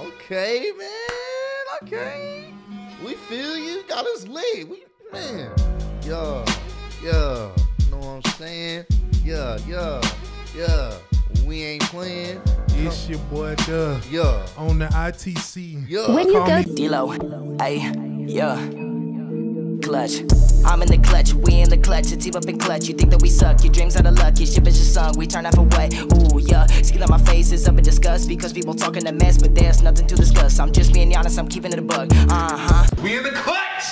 Okay, man. Okay. We feel you. Got us lit. We man. Yeah. Yeah. Know what I'm saying? Yeah. Yeah. Yeah. We ain't playing. It's your boy Duh Yeah. on the ITC. Yeah. When you Call go me- D-Lo, ayy, yeah. Clutch. I'm in the clutch, we in the clutch, it's team up in clutch. You think that we suck, your dreams are the luck, your ship is just sunk, we turn off away. Ooh, yeah. Skin on my face is up in disgust because people talking a mess, but there's nothing to discuss. I'm just being honest, I'm keeping it a bug. Uh huh. We in the clutch!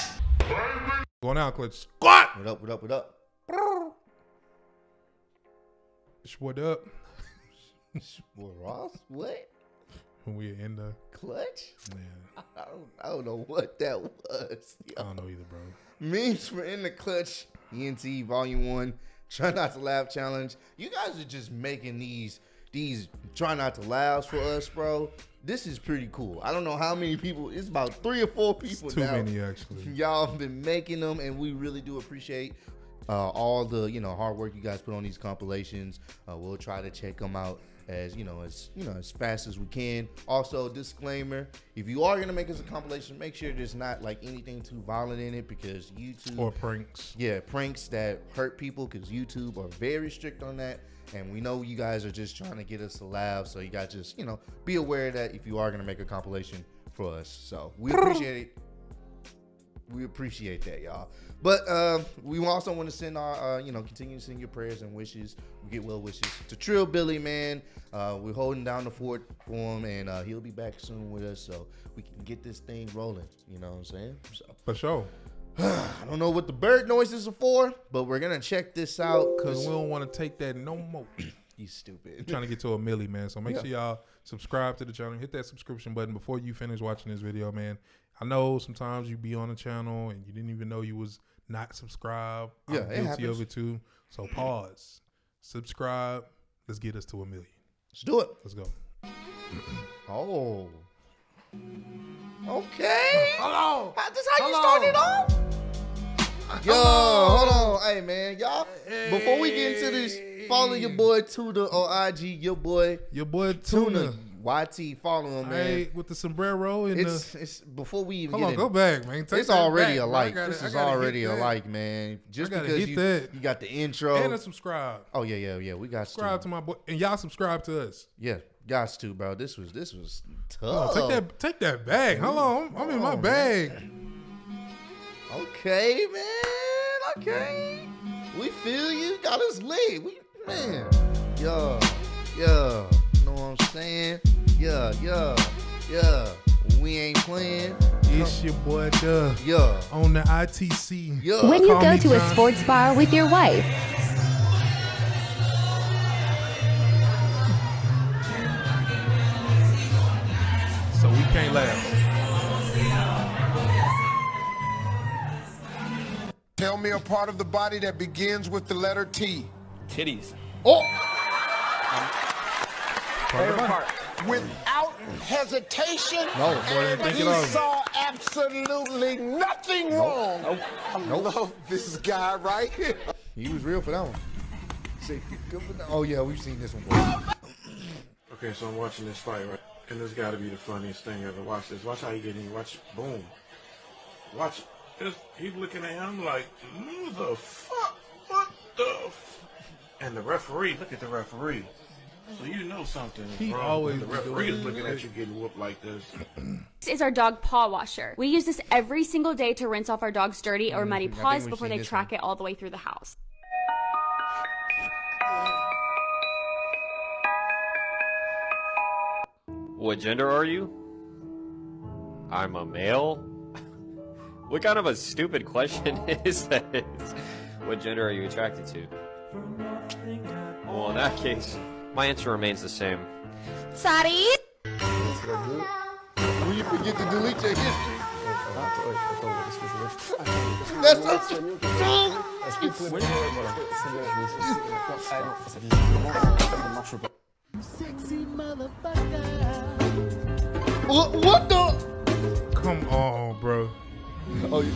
Going out, clutch. Squat. What up? What up? What up? It's what up. Boy, Ross. What? When we in the Clutch? man, I don't. I don't know what that was. I don't know either, bro. Memes for in the clutch. ENT Volume One. Try not to laugh challenge. You guys are just making these these try not to laugh for us, bro. This is pretty cool. I don't know how many people. It's about three or four people Too now. many actually. Y'all have been making them, and we really do appreciate uh, all the you know hard work you guys put on these compilations. Uh, we'll try to check them out as you know as you know as fast as we can. Also, disclaimer: if you are gonna make us a compilation, make sure there's not like anything too violent in it because YouTube Or pranks. yeah, pranks that hurt people because YouTube are very strict on that. And we know you guys are just trying to get us to laugh. So you got to just, you know, be aware that if you are going to make a compilation for us. So we appreciate it. We appreciate that, y'all. But uh, we also want to send our, uh, you know, continue to send your prayers and wishes. We get well wishes to Trill Billy, man. Uh, we're holding down the fort for him, and uh, he'll be back soon with us, so we can get this thing rolling. You know what I'm saying? So For sure. I don't know what the bird noises are for, but we're gonna check this out Cause we don't want to take that no more. you stupid. trying to get to a milli, man. So make Yeah. sure y'all subscribe to the channel. Hit that subscription button before you finish watching this video, man. I know sometimes you be on the channel and you didn't even know you was not subscribed. I'm Yeah, it guilty happens. of it too. So pause, subscribe. Let's get us to a million. Let's do it. Let's go. Oh. Okay. Hello. How, this how you Hello. started off? Yo, hold on. Hey man, y'all. Before we get into this, follow your boy Tuna on IG. Your boy Your boy Tuna. Tuna. YT. Follow him, man. Hey, with the sombrero and It's the. it's before we even Hold on, in. go back, man. Take it's already back, a bro. I like. gotta- this is already a that. like, man. Just because you that. you got the intro. And a subscribe. oh yeah, yeah, yeah. We got Subscribe to. to my boy, and y'all subscribe to us. Yeah, got to, bro. This was this was tough. take that, take that bag. Hold on, I'm, I'm in my Oh, bag. Okay, man. Okay. We feel you. Got us lit. We man. Yeah. Yeah. Know what I'm saying? Yeah. Yeah. Yeah. We ain't playing. It's your boy Duh Yeah. on the ITC. Yeah. When you Call go me to a sports bar with your wife, So we can't laugh. Tell me a part of the body that begins with the letter T. Titties. Oh. Without hesitation, No, boy, and he it saw absolutely nothing wrong. I love this guy right here. He was real for that one. See, good for that- Oh yeah, we've seen this one. Before. Okay, so I'm watching this fight, right? And this got to be the funniest thing ever. Watch this. Watch how he get in. Watch, boom. Watch. This, he's looking at him like, who the fuck? What the? F-? And the referee, look at the referee. So you know something He wrong. always the referee is looking at you getting whooped like this. This is our dog paw washer. We use this every single day to rinse off our dog's dirty or muddy paws before they track one. it all the way through the house. What gender are you? I'm a male? what kind of a stupid question is that? What gender are you attracted to? Well, in that case, my answer remains the same. Sorry. When you forget to delete your history. That's a What, what the? Come on, bro. Oh, you,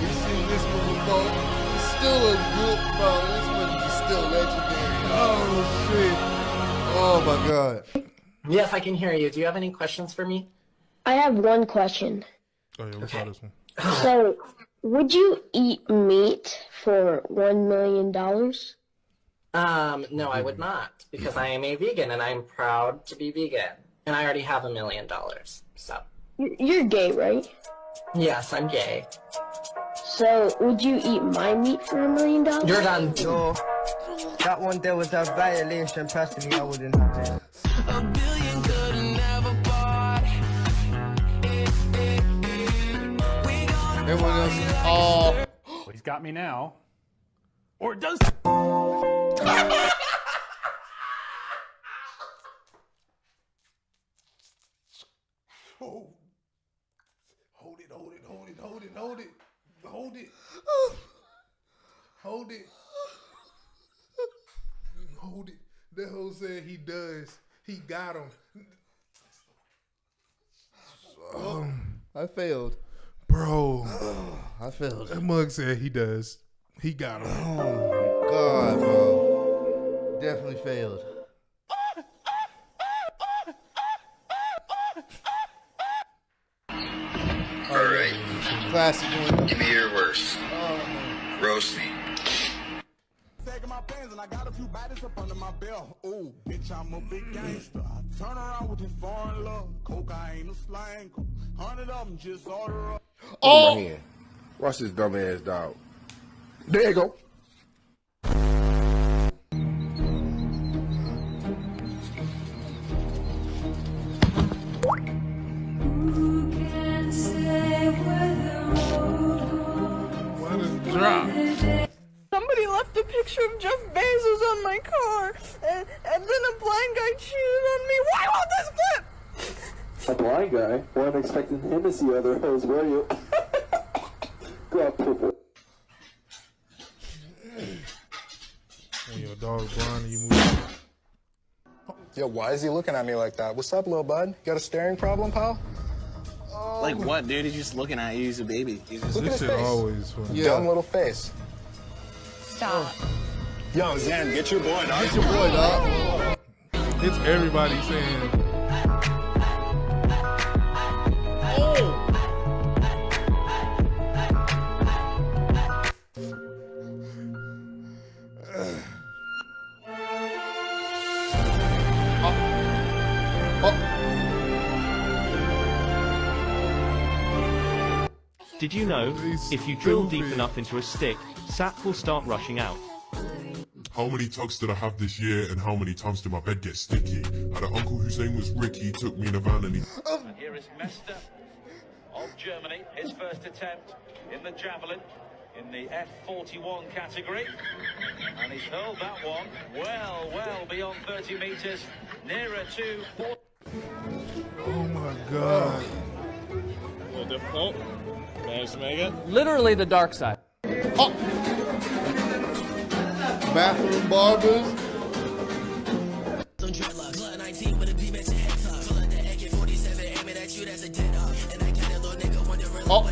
we've seen this one before. It's still a good, bro. This one is still legendary. Oh shit. Oh my god. Yes, I can hear you. Do you have any questions for me? I have one question. Oh yeah, we saw this one. So, would you eat meat for one million dollars? Um, no, I would not, because I am a vegan and I'm proud to be vegan. And I already have a million dollars. So, You're gay, right? yes, I'm gay. So, would you eat my meat for a million dollars? You're done. No, that one there was a violation. Personally, I wouldn't have it. A billion could never part. Everyone else is all. Well, he's got me now. Or does. Oh. Hold it, hold it, hold it, hold it, hold it, hold it. Hold it. Hold it. That hoe said he does. He got him. Um, I failed. bro, I failed. that mug said he does. He got him. Oh my god, bro. Definitely failed. All right. Classic one. Give me your worst. Roast me. Taking and I got a few bodies up under my belt. Ooh, bitch, I'm a big gangster. I turn around with this foreign love. Cocaine, a slang. Hundred of them just order up. Oh! my hand. Watch this dumb ass dog. There you go. What a drop. Somebody left a picture of Jeff Bezos on my car, and, and then a blind guy cheated on me. Why won't this flip? A blind guy? Weren't expecting him to see other hoes, were you? Go up, poop. When your dog blind and you move. Yo, why is he looking at me like that? What's up, little bud? Got a staring problem, pal? Like what, dude? He's just looking at you. He's a baby. He's just Look at This his face. always funny. Dumb little face. Stop. Oh. Yo, Zen, get your boy, dog. Get your boy, dog. It's everybody saying. Oh. Oh. Did you know, if you drill deep enough into a stick, sap will start rushing out? How many tugs did I have this year and how many times did my bed get sticky? I had an uncle whose name was Ricky, took me in a van and he... Oh. And here is Mester of Germany, his first attempt in the javelin in the F41 category. And he's hurled that one well, well beyond 30 metres, nearer to 40. Oh my god. A little difficult. Managed to make it. Literally the dark side. Bathroom barbers. Oh.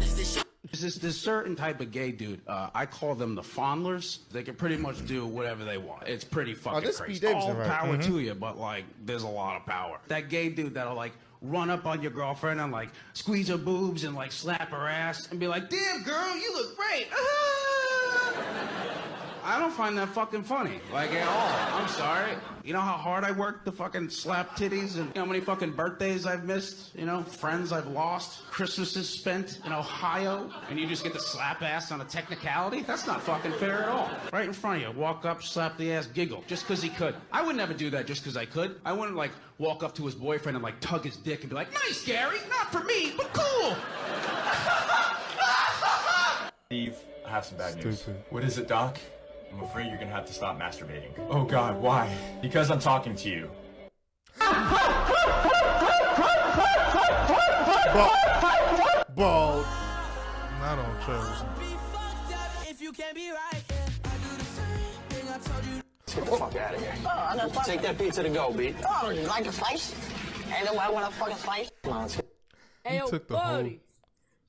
There's this, this certain type of gay dude. Uh, I call them the fondlers. They can pretty much do whatever they want. It's pretty fucking this crazy. Davidson, All right? power Mhm. to you, but like, there's a lot of power. That gay dude that'll like run up on your girlfriend and like squeeze her boobs and like slap her ass and be like, "Damn girl, you look great." Ah! I don't find that fucking funny, like at all. I'm sorry. You know how hard I work to fucking slap titties, and you know how many fucking birthdays I've missed, you know, friends I've lost, Christmases spent in Ohio, and you just get to slap ass on a technicality? That's not fucking fair at all. Right in front of you, walk up, slap the ass, giggle, just because he could. I would never do that just because I could. I wouldn't like walk up to his boyfriend and like tug his dick and be like, "Nice, Gary, not for me, but cool." Steve, I have some bad news. What is it, Doc? I'm afraid you're gonna have to stop masturbating. Oh God, why? Because I'm talking to you. Bald. Not on Travis. Get the fuck out of here. Oh, Take that pizza to go, B. Oh, you like a slice? Ain't nobody want a fucking slice? Come on, let's get He took the whole.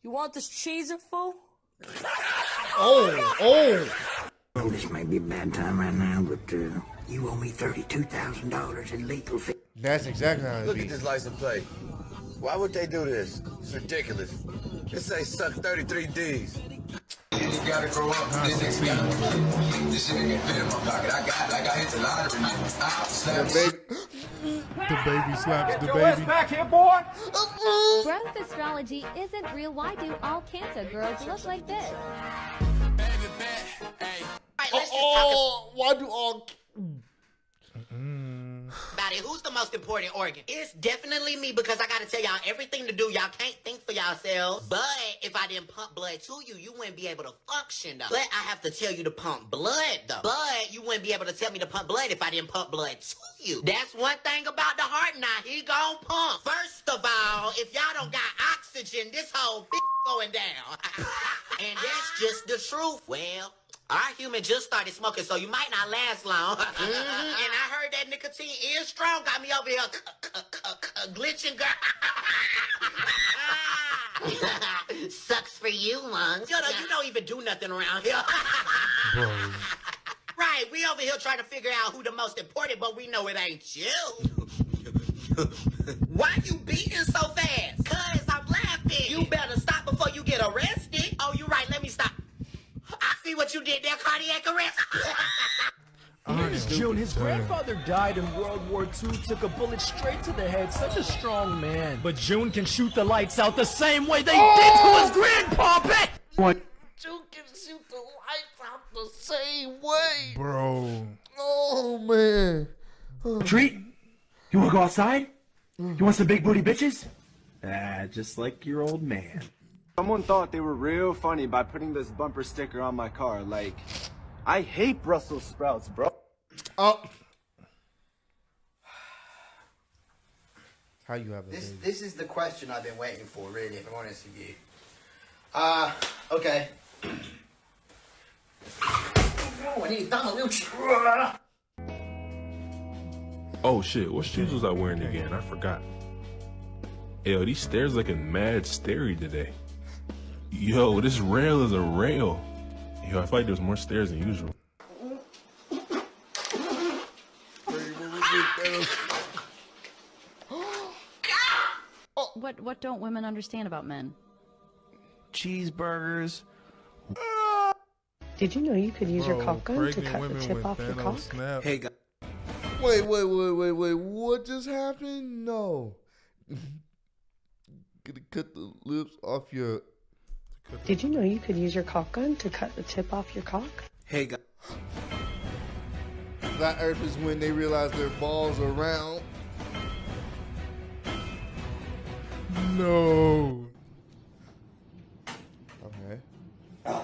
You want this cheese fool? Oh, oh. Oh, this may be a bad time right now, but uh, you owe me $32,000 in legal fees. That's exactly how it Look be. at this license plate. Why would they do this? It's ridiculous. This say suck 33 D's. You gotta grow up. This nigga got This shit get fit in my pocket. I got it. I hit the lottery. Ah, snap. The baby slaps the Your ass baby. back here, boy. Growth astrology isn't real. Why do all Cancer girls look like this? Oh, why do all? about it. Who's the most important organ? It's definitely me because I gotta tell y'all everything to do. Y'all can't think for yourselves. But if I didn't pump blood to you, you wouldn't be able to function though. But I have to tell you to pump blood though. But you wouldn't be able to tell me to pump blood if I didn't pump blood to you. That's one thing about the heart now. He gon' pump. First of all, if y'all don't got oxygen, this whole thing going down. and that's just the truth. Well, our human just started smoking, so you might not last long. Mm-hmm. And I heard that nicotine is strong. Got me over here glitching, girl. Sucks for you, lungs. You know, you don't even do nothing around here. right, we over here trying to figure out who the most important, but we know it ain't you. Why you beating so fast? What you did there, cardiac arrest. Here's June. His grandfather died in World War II, took a bullet straight to the head. Such a strong man. But June can shoot the lights out the same way they did to his grandpa, bitch! What? June can shoot the lights out the same way. Bro. Oh man. Treat? You wanna go outside? You want some big booty bitches? Ah, just like your old man. Someone thought they were real funny by putting this bumper sticker on my car. Like, I hate Brussels sprouts, bro. Oh. How you have a This baby? this is the question I've been waiting for, really, if I'm honest with you. Uh, okay. Oh, I need down a wheelchair. Oh shit, what shoes was I wearing again? I forgot. Yo, these stairs looking mad starey today. Yo, this rail is a rail. Yo, I feel like there's more stairs than usual. Oh, what what don't women understand about men? Cheeseburgers. Did you know you could use your Bro, cock gun to pregnant cut the women tip with off your Thanos cock? snap. Hey, guys. Wait, wait, wait, wait, wait. What just happened? No. Gonna cut the lips off your. Did you know you could use your cock gun to cut the tip off your cock? Hey, guys. Flat Earth is when they realize their balls are round. No. Okay.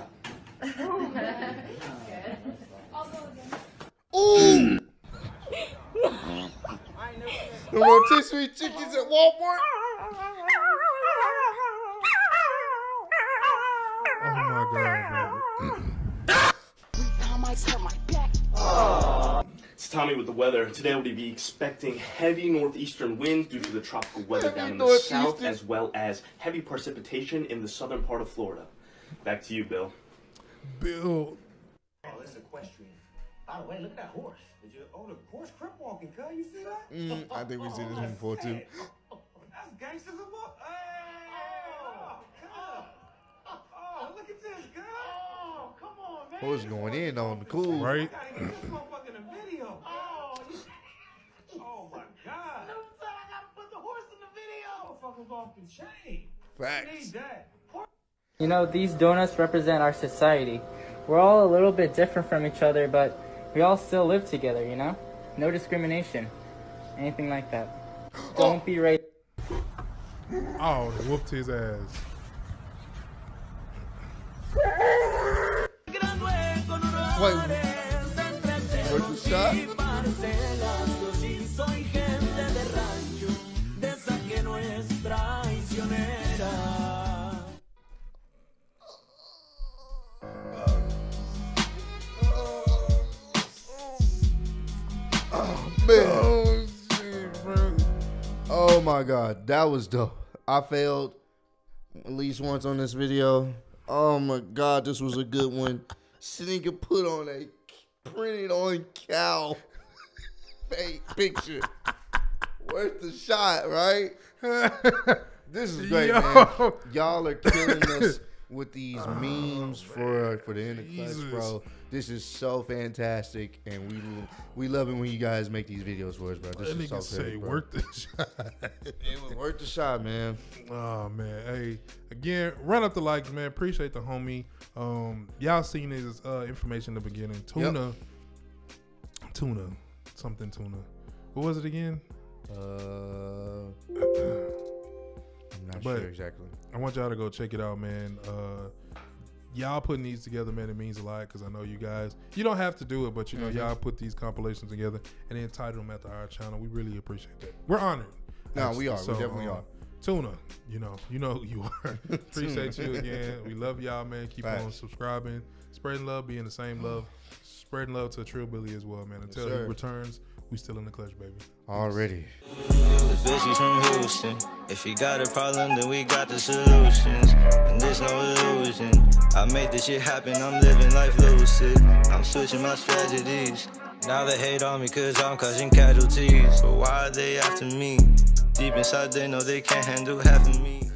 Ooh! the rotisserie chickens at Walmart. My god, It's Tommy with the weather. Today we'll be expecting heavy northeastern winds due to the tropical weather down in the south, as well as heavy precipitation in the southern part of Florida. Back to you, Bill. Bill. Oh, it's equestrian. By the way, look at that horse. Did you own a horse crip walking, cuz? You see that? Mm, I think we've seen this one before too. That's gangsters of a. Hey! Oh, cuz. Oh, look at this, cuz. Oh, come on, man. What's going in on the cool? Right? Gotta get this motherfucker in the video. Oh, you- oh my god. No, son, I gotta put the horse in the video. Motherfucker's off the chain. Facts. You know, these donuts represent our society. We're all a little bit different from each other, but we all still live together, you know? No discrimination. Anything like that. Oh. Don't be racist. Oh, they whooped his ass. Wait, where's the shot? Oh man. Oh my god, that was dope. I failed at least once on this video. Oh my god, this was a good one. Sneaker put on a printed on cow fake picture. worth the shot, right? this is great, Yo. man. Y'all are killing us with these memes for for the end of Jesus. bro. This is so fantastic, and we we love it when you guys make these videos for us, bro. This That is so nigga say great, bro. worth the shot. it was worth the shot, man. Oh man, hey, again, run up the likes, man. Appreciate the homie. Um, y'all seen his uh, information in the beginning. Tuna, tuna, something tuna. What was it again? Uh, I'm not But sure exactly. I want y'all to go check it out, man. Uh, y'all putting these together, man, it means a lot because I know you guys. You don't have to do it, but you know Mhm. y'all put these compilations together and then title them after our channel. We really appreciate that. We're honored. No, we are. We definitely um, are. Tuna, you know, you know who you are. appreciate you again. We love y'all, man. Keep on subscribing, spreading love, being the same love, spreading love to Trill Billy as well, man. Until he returns, we still in the clutch, baby. Already. The bitch is from Houston. If you got a problem, then we got the solutions. And there's no illusion. I made this shit happen, I'm living life lucid. I'm switching my strategies. Now they hate on me cause I'm causing casualties. But why are they after me? Deep inside, they know they can't handle half of me.